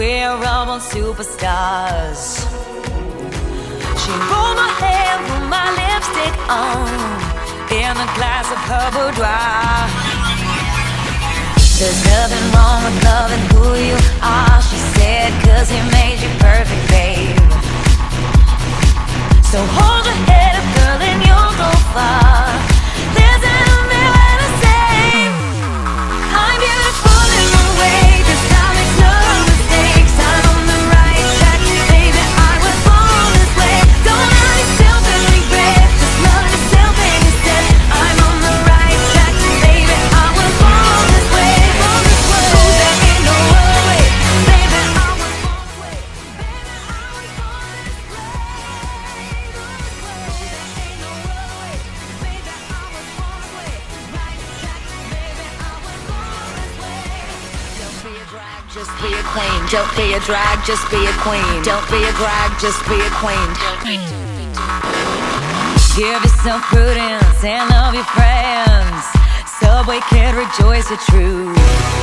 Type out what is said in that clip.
we're all superstars. She rolled my hair, put my lipstick on, in a glass of her boudoir. There's nothing wrong with loving who you are, she said, cause he made you perfect, babe. So hold just be a queen. Don't be a drag, just be a queen. Don't be a drag, just be a queen. Give yourself prudence and love your friends. Subway kid, rejoice the truth.